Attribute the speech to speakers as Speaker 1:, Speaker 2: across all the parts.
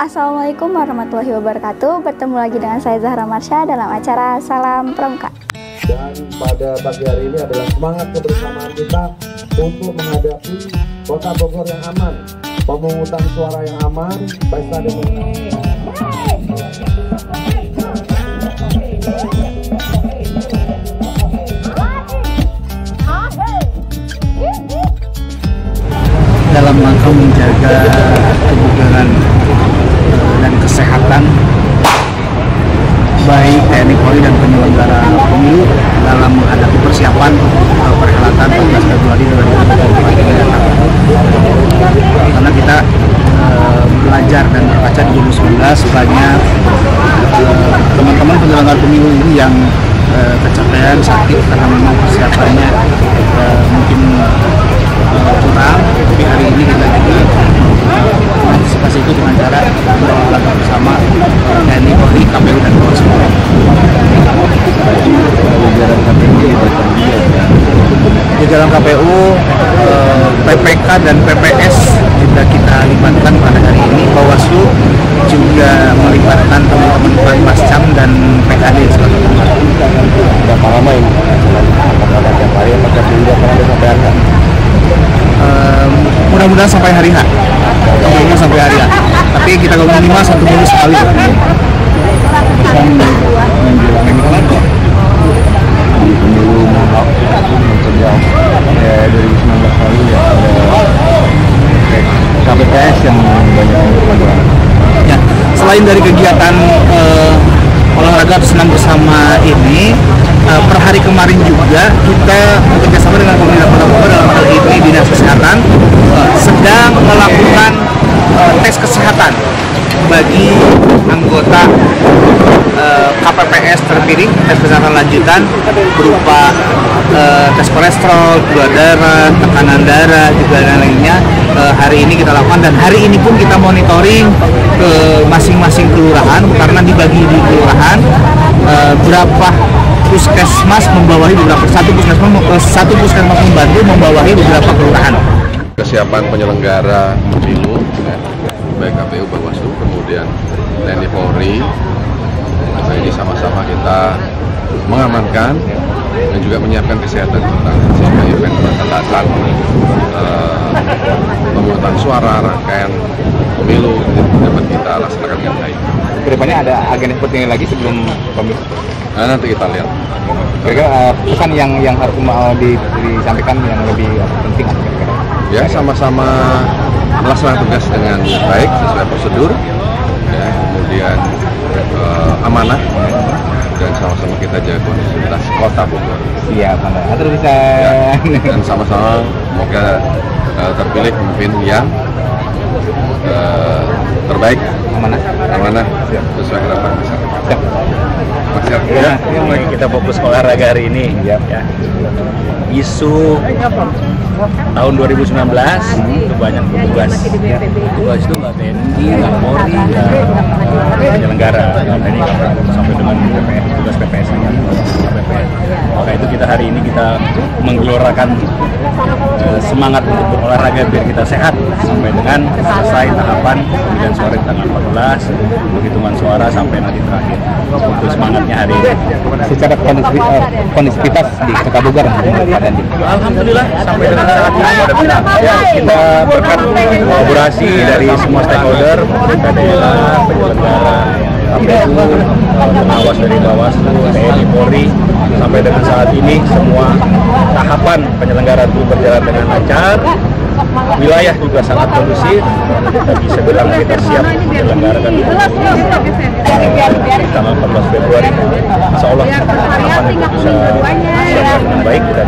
Speaker 1: Assalamualaikum warahmatullahi wabarakatuh. Bertemu lagi dengan saya Zahra Marsha dalam acara Salam Pramuka.
Speaker 2: Dan pada pagi hari ini adalah semangat kebersamaan kita untuk menghadapi kota Bogor yang aman, pemungutan suara yang aman, pesta demokrasi.
Speaker 3: dalam rangka menjaga kebugaran kesehatan baik TNI Polri dan penyelenggara pemilu dalam menghadapi persiapan eh, perhelatan 14 Februari 2024 ini datang. Karena kita eh, belajar dan berkaca di 2019 banyak eh, teman-teman penyelenggara pemilu ini yang eh, kecapean sakit karena memang persiapannya eh, mungkin kurang tapi hari ini kita juga mengantisipasi itu dengan cara berolahraga bersama eh, TNI Polri, KPU dan Bawaslu. Di dalam KPU, eh, PPK dan PPS juga kita libatkan pada hari ini. Bawaslu juga melibatkan teman-teman Panwascam dan PKD
Speaker 2: Berapa lama ini? Apakah tiap hari, apakah pernah ada sampai hari?
Speaker 3: Mudah-mudahan sampai hari H mudah-mudahan sampai hari H tapi kita kalau minimal satu minggu sekali
Speaker 2: Di pemilu mencegah ya, 2019 lalu ya ada KPPS yang banyak yang
Speaker 3: ya selain dari kegiatan eh, olahraga senam bersama ini eh, per hari kemarin juga kita bekerjasama dengan pemerintah kota Bogor dalam hal ini dinas kesehatan eh, sedang melakukan eh, tes kesehatan bagi anggota eh, KPPS terpilih tes kesehatan lanjutan berupa eh, tes kolesterol, gula darah, tekanan darah juga dan lainnya eh, hari ini kita lakukan dan hari ini pun kita monitoring ke masing-masing kelurahan karena dibagi di kelurahan eh, berapa puskesmas membawahi beberapa satu puskesmas satu puskesmas membantu membawahi beberapa kelurahan.
Speaker 4: kesiapan penyelenggara pemilu ya, baik KPU Bawaslu kemudian TNI Polri Nah, ini sama-sama kita mengamankan dan juga menyiapkan kesehatan kita sehingga event perhelatan eh, pemungutan suara rangkaian pemilu dapat kita laksanakan dengan baik.
Speaker 5: Ke depannya ada agenda seperti ini lagi sebelum pemilu.
Speaker 4: Nah, nanti kita lihat.
Speaker 5: Kira-kira uh, pesan yang yang harus mau di- disampaikan yang lebih uh, penting apa kira-kira?
Speaker 4: Ya sama-sama melaksanakan tugas dengan baik sesuai prosedur, ya, kemudian eh, amanah dan sama-sama kita jaga kondusivitas kota Bogor.
Speaker 5: Iya, Bang. Atau bisa
Speaker 4: Ya, dan sama-sama semoga eh, terpilih pemimpin yang eh, terbaik,
Speaker 5: amanah.
Speaker 4: amanah sesuai harapan masyarakat.
Speaker 5: Siap.
Speaker 4: Masyarakat.
Speaker 3: Ya, yang kita fokus olahraga hari ini ya. Isu tahun 2019 itu banyak tugas. Tugas itu nggak TNI, nggak Polri, nggak penyelenggara, Polri, sampai dengan PPS, tugas PPS kan, KPPS. Maka itu kita hari ini kita menggelorakan eh, semangat untuk berolahraga biar kita sehat sampai dengan selesai tahapan pemilihan suara di tanggal 14, penghitungan suara sampai nanti terakhir. Itu semangatnya hari ini.
Speaker 5: Secara kondisi- kondisivitas di Kota Bogor
Speaker 3: Alhamdulillah sampai dengan saat ini ya, kita berkat kolaborasi dari semua stakeholder, pemerintah daerah, penyelenggara, KPU, pengawas dari Bawaslu, TNI, Polri, sampai dengan saat ini semua tahapan penyelenggaraan itu berjalan dengan lancar. Wilayah juga sangat kondusif, bisa bilang kita siap menyelenggarakan di tanggal 14 Februari. Insya Allah tahapan itu bisa dengan baik dan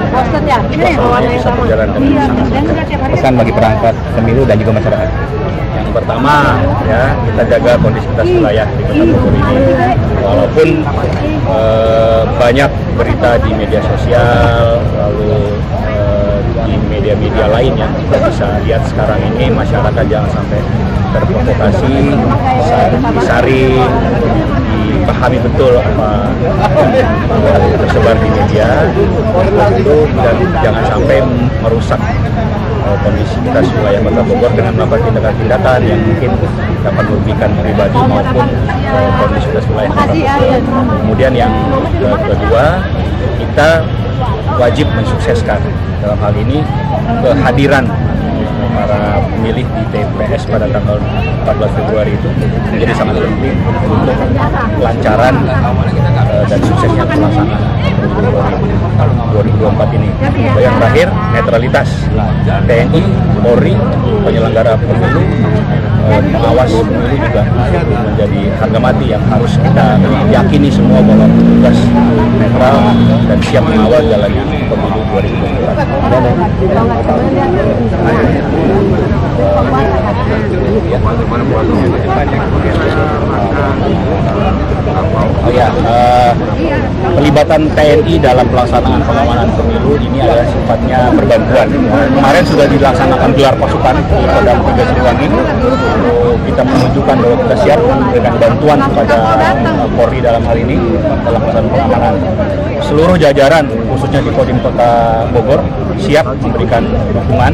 Speaker 3: bisa berjalan dengan sangat lancar.
Speaker 5: pesan bagi perangkat pemilu dan juga masyarakat.
Speaker 3: Yang pertama ya kita jaga kondisivitas wilayah di Kota Bogor ini. Walaupun eh, banyak berita di media sosial eh, media-media lain yang kita bisa lihat sekarang ini masyarakat jangan sampai terprovokasi, disaring, dipahami betul apa yang tersebar di media itu dan jangan sampai merusak
Speaker 5: eh, kondisi kas wilayah Kota Bogor dengan melakukan tindakan-tindakan yang mungkin dapat merugikan pribadi maupun eh, kondisi wilayah Kota Bogor. Kemudian yang eh, kedua, kita wajib mensukseskan dalam hal ini kehadiran para pemilih di TPS pada tanggal 14 Februari itu menjadi sangat penting untuk kelancaran eh, dan suksesnya pelaksanaan pemilu 2024 ini. Yang terakhir, netralitas TNI, Polri, penyelenggara pemilu, eh, pengawas pemilu juga menjadi harga mati yang harus kita yakini semua bahwa tugas netral dan siap mengawal jalannya pemilu 2024. Oh ya, eh, pelibatan TNI dalam pelaksanaan pengamanan pemilu ini adalah sifatnya berbantuan. Kemarin sudah dilaksanakan gelar pasukan di Kodam 3 Siliwangi. Kita menunjukkan bahwa kita siap memberikan bantuan kepada Polri dalam hal ini dalam pelaksanaan pengamanan. Seluruh jajaran khususnya di Kodim Kota Bogor siap memberikan dukungan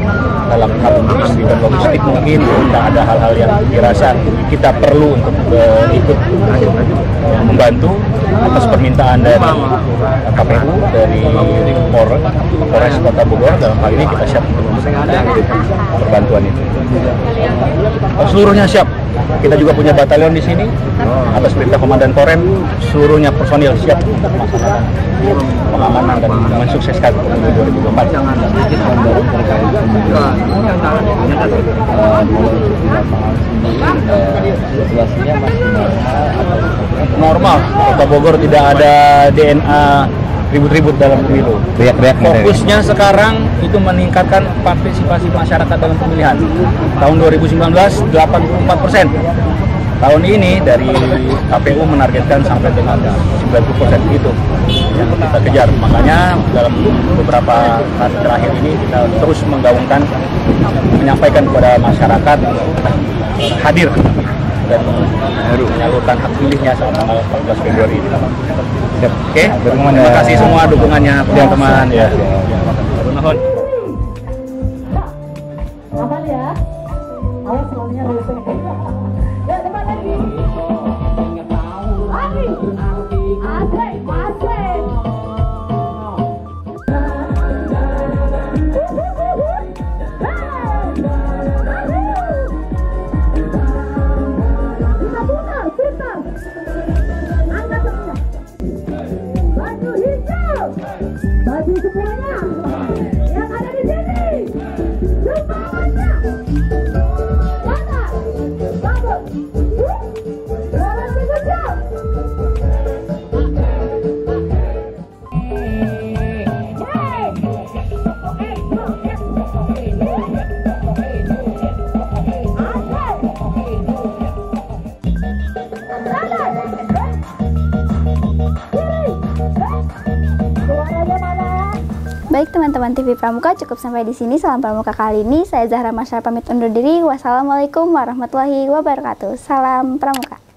Speaker 5: dalam hal industri dan logistik mungkin tidak ada hal-hal yang dirasa kita perlu untuk eh, ikut eh, membantu atas permintaan dari KPU dari Polres, Polres Kota Bogor dalam hal ini kita siap untuk memberikan perbantuan itu. Seluruhnya siap. Kita juga punya batalion di sini atas perintah Komandan Korem. Seluruhnya personil siap untuk melaksanakan pengamanan dan mensukseskan pemilu 2024. Normal. Kota Bogor tidak ada DNA ribut-ribut dalam pemilu.
Speaker 3: Riak-riak ada ya?
Speaker 5: Fokusnya sekarang itu meningkatkan partisipasi masyarakat dalam pemilihan. Tahun 2019 84 persen. Tahun ini dari KPU menargetkan sampai dengan 90 persen itu yang kita kejar. Makanya dalam beberapa hari terakhir ini kita terus menggaungkan, menyampaikan kepada masyarakat hadir dan menyalurkan hak pilihnya tanggal 14 Februari ini. Oke, terima kasih semua dukungannya teman-teman ya. Nuhun.
Speaker 6: aman
Speaker 1: TV Pramuka cukup sampai di sini salam Pramuka kali ini. Saya Zahra Masyar pamit undur diri. Wassalamualaikum warahmatullahi wabarakatuh. Salam Pramuka.